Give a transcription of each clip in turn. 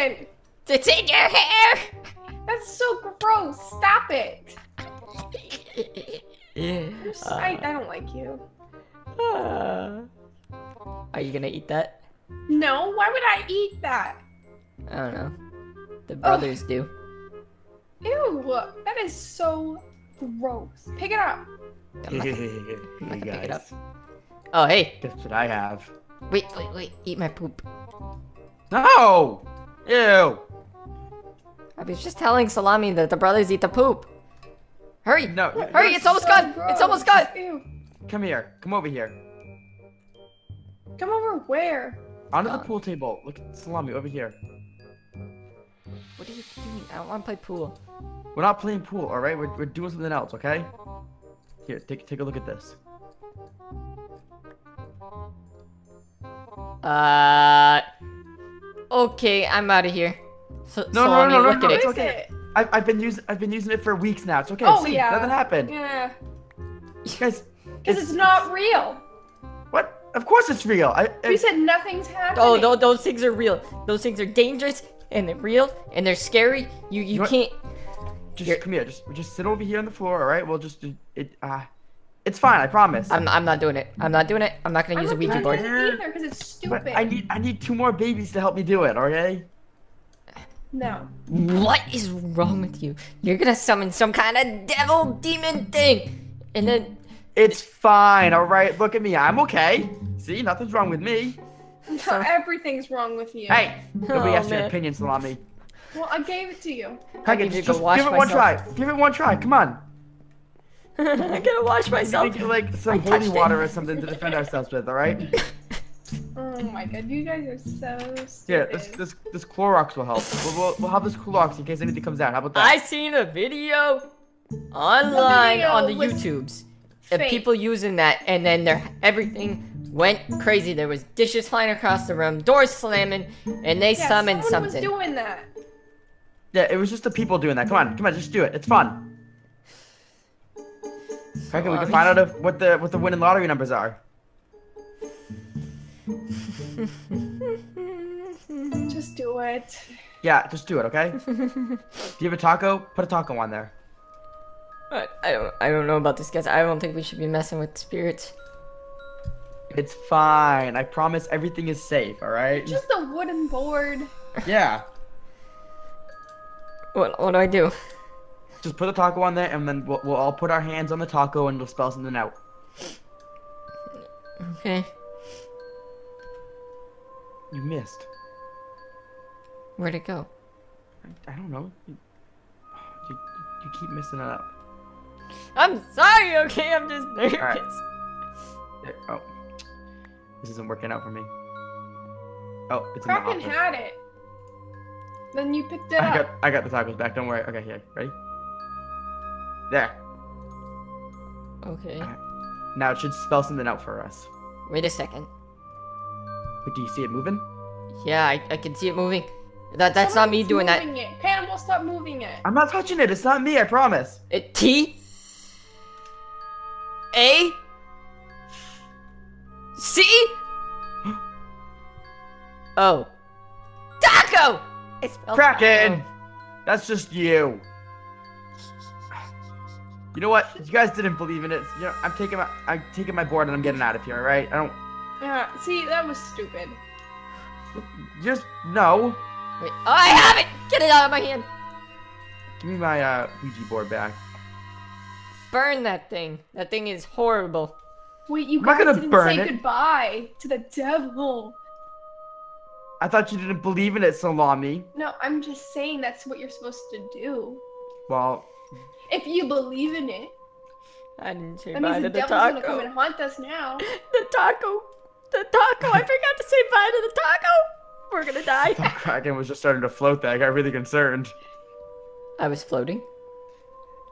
happened? It's in your hair. That's so gross. Stop it. Yeah. I'm I, I don't like you. Uh, are you gonna eat that? No, why would I eat that? I don't know. The brothers do. Ew, that is so gross. Pick it up. I'm not, gonna- I'm not gonna pick it up. Oh, hey. That's what I have? Wait, wait, wait. Eat my poop. No! Ew! I was just telling Salami that the brothers eat the poop. Hurry! No, Hurry, it's almost gone! It's almost gone! Ew. come here. Come over here. Come over where? Onto the pool table. Look at salami over here. What are you doing? I don't want to play pool. We're not playing pool, all right? We're, we're doing something else, okay? Here, take take a look at this. Uh. Okay, I'm out of here. So, No, no, Salami, no, no, no, at it's it. What is okay. it? I've, I've been using I've been using it for weeks now. It's okay. Oh, See, yeah. nothing happened. Yeah, Guys, because it's not real. What? Of course it's real. I, I You said nothing's happening. Oh, those, those things are real. Those things are dangerous and they're real and they're scary. You you know can't. just Here. come here. Just just sit over here on the floor, all right? We'll just it uh it's fine. I promise. I'm I'm not doing it. I'm not doing it. I'm not gonna I'm use a not Ouija doing board. it either because it's but stupid. I need I need two more babies to help me do it. Okay? No. What is wrong with you? You're gonna summon some kind of devil demon thing, and then It's fine. All right. Look at me. I'm okay. See, nothing's wrong with me. No, everything's wrong with you. Hey, nobody Oh, asked your opinion, Salami. Well, I gave it to you. Heck, need just, to go just give it one try. Give it one try. Come on. I gotta wash myself. We myself. get like some I holy touched it. water or something to defend ourselves with. All right? Oh my god, you guys are so stupid. Here, this this this Clorox will help. We'll, we'll, we'll have this Clorox in case anything comes out. How about that? I seen a video online video on the was YouTubes of people using that, and then their everything went crazy. There was dishes flying across the room, doors slamming, and they yeah, summoned someone something. was doing that. Yeah, it was just the people doing that. Come on, come on, just do it. It's fun. Heck, we can find out if, what the what the winning lottery numbers are. Just do it. Yeah, just do it, okay? do you have a taco? Put a taco on there. I don't, I don't know about this, guys. I don't think we should be messing with spirits. It's fine. I promise everything is safe, alright? Just a wooden board. Yeah. What, what do I do? Just put the taco on there and then we'll, we'll all put our hands on the taco and we'll spell something out. Okay, You missed. where'd it go? I, I don't know. You, you, you keep missing it up. I'm sorry, okay? I'm just nervous. There- Oh. This isn't working out for me. Oh, it's in the Kraken had it. Then you picked it I up. got I got the tacos back. Don't worry. Okay, here. Ready? There. Okay, Now it should spell something out for us. wait a second. Wait, do you see it moving? Yeah, I, I can see it moving. That That's not me doing that. moving It. Cannibal, stop moving it. I'm not touching it. It's not me. I promise. It, T A C O oh. Taco. It's spelled Kraken. taco. That's just you. You know what? You guys didn't believe in it. You know, I'm taking my I'm taking my board and I'm getting out of here. All right? I don't. Yeah, see, that was stupid. Just no. Wait, oh, I have it! Get it out of my hand. Give me my uh, Ouija board back. Burn that thing. That thing is horrible. Wait, you I'm not guys gonna didn't burn say it. goodbye to the devil. I thought you didn't believe in it, Salami. No, I'm just saying that's what you're supposed to do. Well, If you believe in it, I didn't say that bye means to the the devil's gonna taco. come and haunt us now. The taco. The taco. I forgot to say bye to the taco. We're gonna die. Kraken was just starting to float That I got really concerned. I was floating.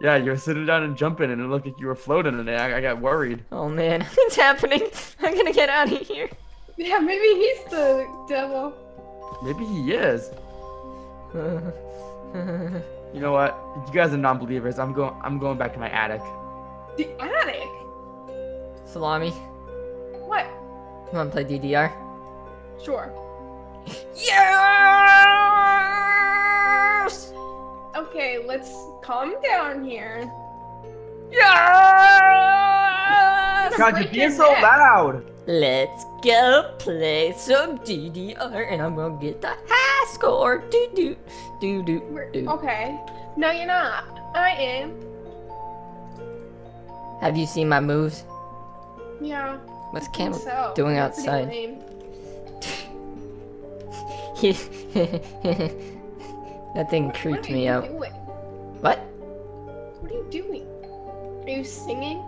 Yeah, you were sitting down and jumping, and it looked like you were floating and. I, I got worried. Oh man, it's happening. I'm gonna get out of here. Yeah, maybe he's the devil. Maybe he is. You know what? You guys are non-believers. I'm going. I'm going back to my attic. The attic. Salami. What? You want to play DDR? Sure. yes. Okay, let's calm down here. Yes. God, you're break being so neck. loud. Let's go play some DDR and I'm gonna get the high score. Do do do do We're- do. Okay. No, you're not. I am. Have you seen my moves? Yeah. What's I think Cam so. doing That's pretty outside? lame. that thing What- creeped what are me you out. Doing? What? What are you doing? Are you singing?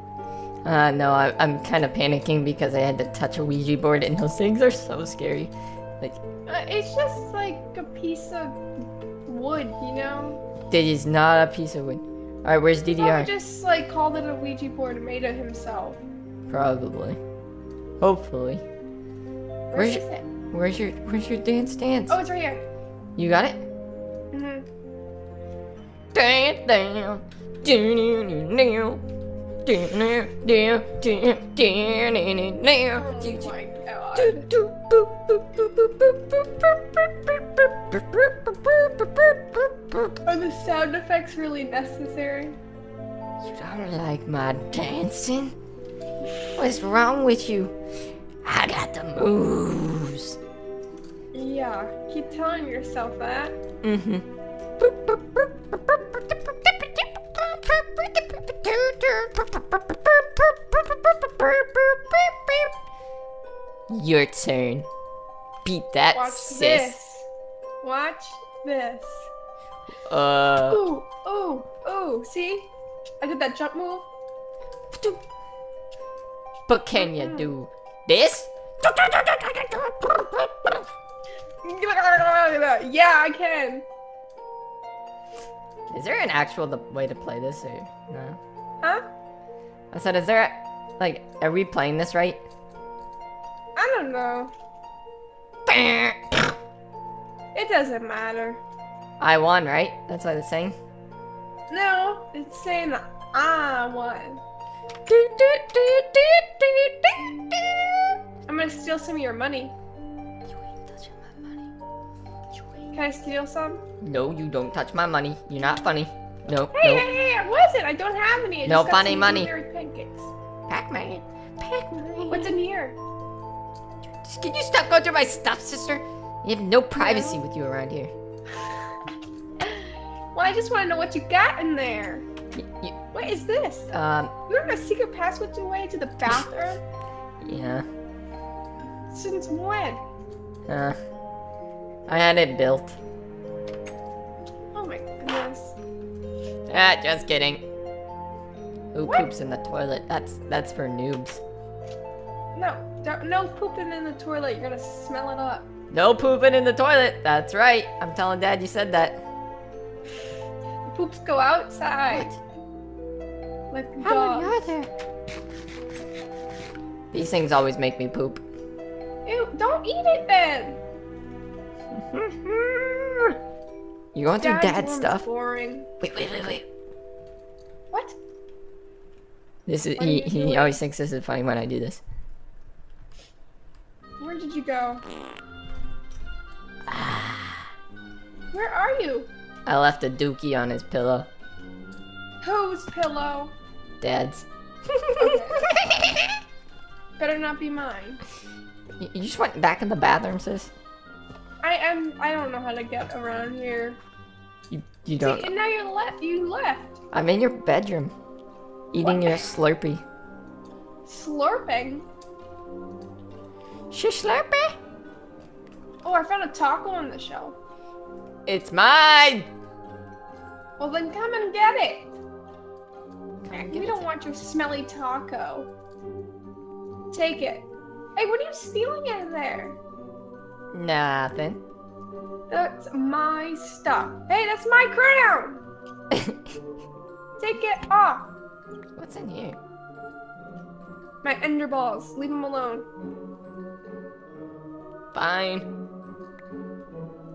Uh, no, I, I'm kind of panicking because I had to touch a Ouija board and those things are so scary. Like, Uh, it's just like a piece of wood, you know? it is not a piece of wood. Alright, where's DDR? just like called it a Ouija board and made it himself. Probably. Hopefully. Where Where's your- it? Where's your Where's your dance dance? Oh, it's right here. You got it? hmm Dance down. Do-do-do-do. Do-do-do-do. Do-do-do-do. Oh my god. Are the sound effects really necessary? You don't like my dancing? What's wrong with you? I got the moves. Yeah, keep telling yourself that. Mm-hmm. Your turn. Beat that, Watch sis. this. Watch this. Uh, Ooh, ooh, ooh. See? I did that jump move. but can you do this? Yeah, I can. Is there an actual way to play this or no? Huh? I said, is there a, like, are we playing this right? I don't know. It doesn't matter. I won, right? That's what it's saying. No, it's saying I won. I'm gonna steal some of your money. You ain't touching my money. Can I steal some? No, you don't touch my money. You're not funny. No, Hey, no. hey, hey, I wasn't. I don't have any. I No funny money. Pancakes. Pac-Man. Pac-Man. What's in here? Can you stop going through my stuff, sister? You have no privacy with you around here. Well, I just want to know what you got in there. Y- y- What is this? um, You have a secret passageway to the bathroom? yeah. Since when? Uh, I had it built. Ah, just kidding. Who What? poops in the toilet? That's that's for noobs. No, no pooping in the toilet. You're gonna smell it up. No pooping in the toilet. That's right. I'm telling Dad you said that. The poops go outside. Like How many dogs. are there? These things always make me poop. Ew, don't eat it then. You going through Dad's Dad's stuff? Boring. Wait, wait, wait, wait. What? This is what he, He always thinks this is funny when I do this. Where did you go? Where are you? I left a dookie on his pillow. Whose pillow? Dad's. Better not be mine. You just went back in the bathroom, sis. I am. I don't know how to get around here. You you don't. and now you're left. You left. I'm in your bedroom, eating What? your Slurpee. Slurping. Shish Slurpee. Oh, I found a taco on the shelf. It's mine. Well, then come and get it. Come we don't want your smelly taco. Take it. Hey, what are you stealing in there? Nothing. That's my stuff. Hey, that's my crown. Take it off. What's in here? My ender balls. Leave them alone. Fine.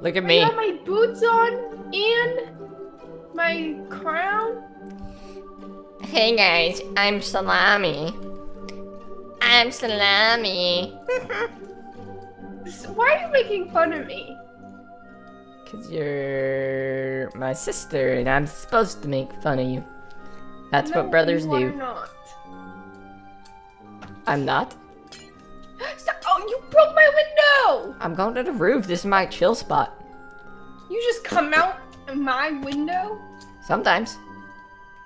Look at I me. have my boots on and my crown. Hey guys, I'm Salami. I'm Salami. Why are you making fun of me? Because you're my sister and I'm supposed to make fun of you. That's No, what brothers you are do. not. I'm not. Stop. Oh, you broke my window! I'm going to the roof. This is my chill spot. You just come out my window? Sometimes.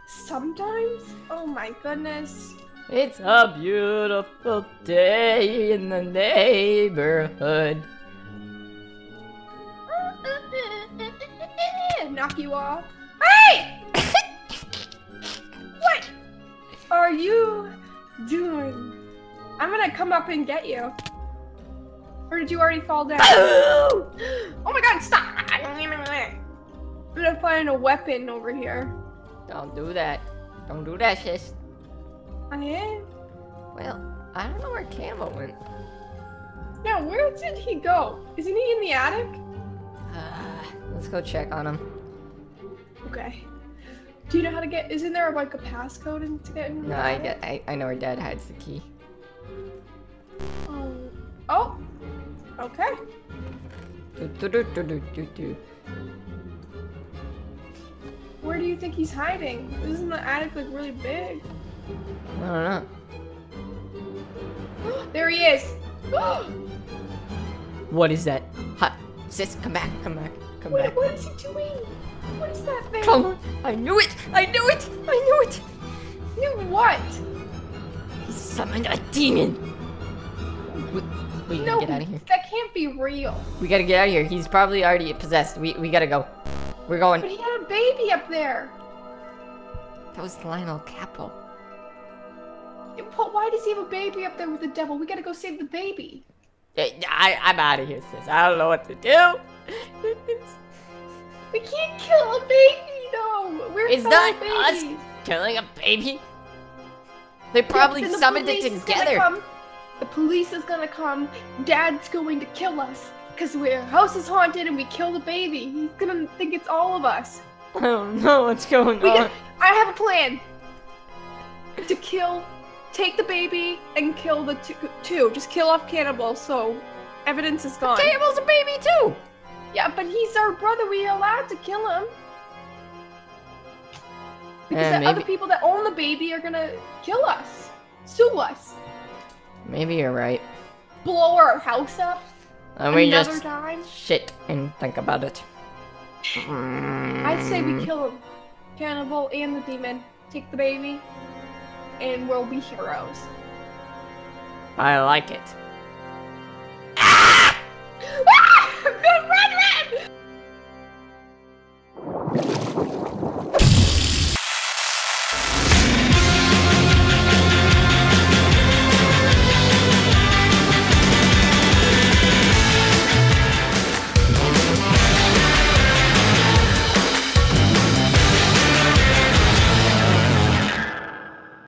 Sometimes? Oh my goodness. It's a beautiful day in the neighborhood. Knock you off. Hey! what are you doing? I'm gonna come up and get you. Or did you already fall down? oh my god, stop! I'm gonna find a weapon over here. Don't do that. Don't do that, sis. I am? Well, I don't know where Camo went. No, where did he go? Isn't he in the attic? Uh, let's go check on him. Okay. Do you know how to get? Isn't there like a passcode in, to get in? No, I get. I, I know where Dad hides the key. Oh. Oh. Okay. Do, do, do, do, do, do, do. Where do you think he's hiding? Isn't the attic like really big? I don't know. there he is. What is that? Hot sis, come back, come back, come what, back. what is he doing? What is that thing? Come on! I knew it! I knew it! I knew it! Knew what? He summoned a demon. We, we No, gotta get out of here. that can't be real. We gotta get out of here. He's probably already possessed. We we gotta go. We're going. But he had a baby up there. That was Lionel Capel. Why does he have a baby up there with the devil? We gotta go save the baby. I, I'm out of here, sis. I don't know what to do. We can't kill a baby, though. We're It's not us. Killing a baby? They probably the summoned it police is gonna together. come. The police is gonna come. Dad's going to kill us because our house is haunted and we killed a baby. He's gonna think it's all of us. I don't know what's going We on. can, I have a plan to kill, take the baby and kill the two. two. Just kill off cannibal so evidence is gone. Cannibal's a baby too. Yeah, but he's our brother. We are allowed to kill him. Because Eh, the other people that own the baby are gonna kill us, sue us, Maybe you're right. blow our house up Let me another just time. shit and think about it. I'd say Mm. we kill him, cannibal and the demon. Take the baby, and we'll be heroes. I like it.